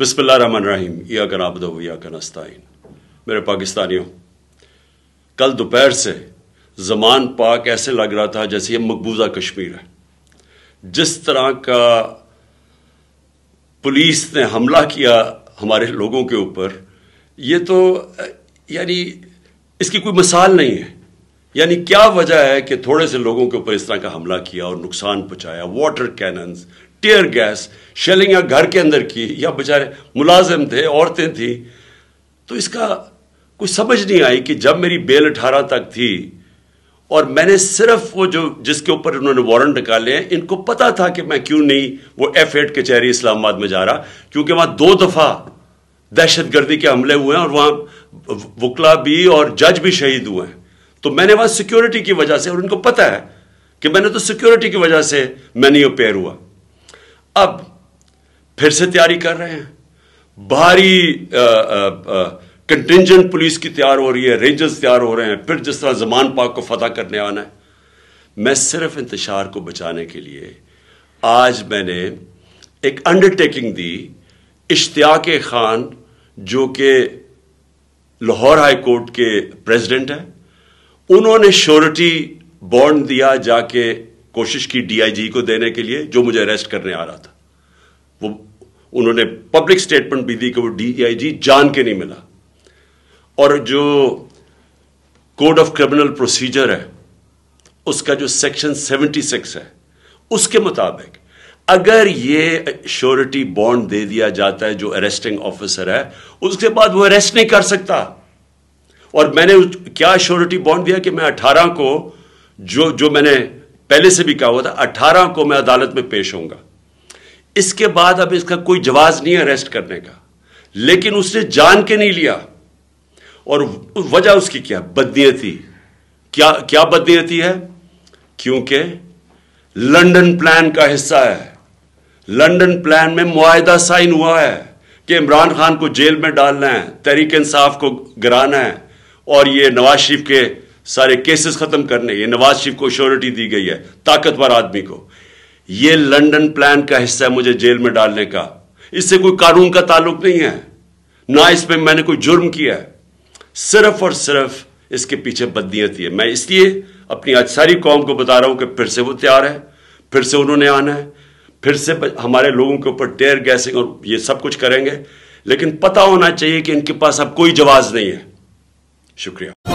बिस्मिल्लाहिर्रहमानिर्रहीम। या का नाबद या का नस्ताइन मेरे पाकिस्तानियों, कल दोपहर से जमान पाक ऐसे लग रहा था जैसे ये मकबूजा कश्मीर है। जिस तरह का पुलिस ने हमला किया हमारे लोगों के ऊपर, ये तो यानी इसकी कोई मिसाल नहीं है। यानी क्या वजह है कि थोड़े से लोगों के ऊपर इस तरह का हमला किया और नुकसान पहुँचाया? Water cannons tear gas shelling घर के अंदर की, या बेचारे मुलाजिम थे, औरतें थी। तो इसका कोई समझ नहीं आई कि जब मेरी बेल अठारह तक थी और मैंने सिर्फ़ वो जो, जिसके ऊपर उन्होंने वारंट निकाले हैं, इनको पता था कि मैं क्यों नहीं वो एफ़ एड कचहरी इस्लामाबाद में जा रहा, क्योंकि वहाँ दो दफ़ा दहशत गर्दी के हमले हुए हैं और वहाँ वकला भी और जज भी शहीद हुए हैं। तो मैंने वहाँ सिक्योरिटी की वजह से, और उनको पता है कि मैंने तो सिक्योरिटी की वजह से मैं नहीं अपेयर हुआ। अब फिर से तैयारी कर रहे हैं। भारी कंटिजेंट पुलिस की तैयार हो रही है रेंजर्स तैयार हो रहे हैं। फिर जिस तरह जमान पाक को फतह करने आना है। मैं सिर्फ़ इंतशार को बचाने के लिए आज मैंने एक अंडरटेकिंग दी, इश्तियाक खान, जो कि लाहौर हाई कोर्ट के प्रेसिडेंट हैं। उन्होंने श्योरिटी बॉन्ड दिया जाके कोशिश की डीआईजी को देने के लिए, जो मुझे अरेस्ट करने आ रहा था। वो, उन्होंने पब्लिक स्टेटमेंट भी दी कि वो डीआईजी जान के नहीं मिला। और जो कोड ऑफ़ क्रिमिनल प्रोसीजर है, उसका जो सेक्शन 76 है, उसके मुताबिक अगर ये श्योरिटी बॉन्ड दे दिया जाता है, जो अरेस्टिंग ऑफिसर है, उसके बाद वो अरेस्ट नहीं कर सकता। और मैंने क्या श्योरिटी बॉन्ड दिया कि मैं 18 को, जो जो मैंने पहले से भी कहा हुआ था, अठारह को मैं अदालत में पेश होऊँगा। इसके बाद अब इसका कोई जवाब नहीं है अरेस्ट करने का। लेकिन उसने जान के नहीं लिया। और वजह उसकी क्या? बदनीयती। क्या क्या बदनीयती है? क्योंकि लंदन प्लान का हिस्सा है। लंदन प्लान में मुआदा साइन हुआ है कि इमरान खान को जेल में डालना है, तहरीक इंसाफ को गिराना है और ये नवाज़ शरीफ के सारे केसेस खत्म करने, ये नवाज़ शरीफ को श्योरिटी दी गई है, ताकतवर आदमी को। ये लंदन प्लान का हिस्सा है मुझे जेल में डालने का। इससे कोई कानून का ताल्लुक नहीं है, ना इस पर मैंने कोई जुर्म किया है। सिर्फ़ और सिर्फ़ इसके पीछे बदनीयती है। मैं इसलिए अपनी आज सारी कौम को बता रहा हूँ कि फिर से वो तैयार है, फिर से उन्होंने आना है। फिर से हमारे लोगों के ऊपर टेयर गैसिंग और ये सब कुछ करेंगे। लेकिन पता होना चाहिए कि इनके पास अब कोई जवाब नहीं है। शुक्रिया।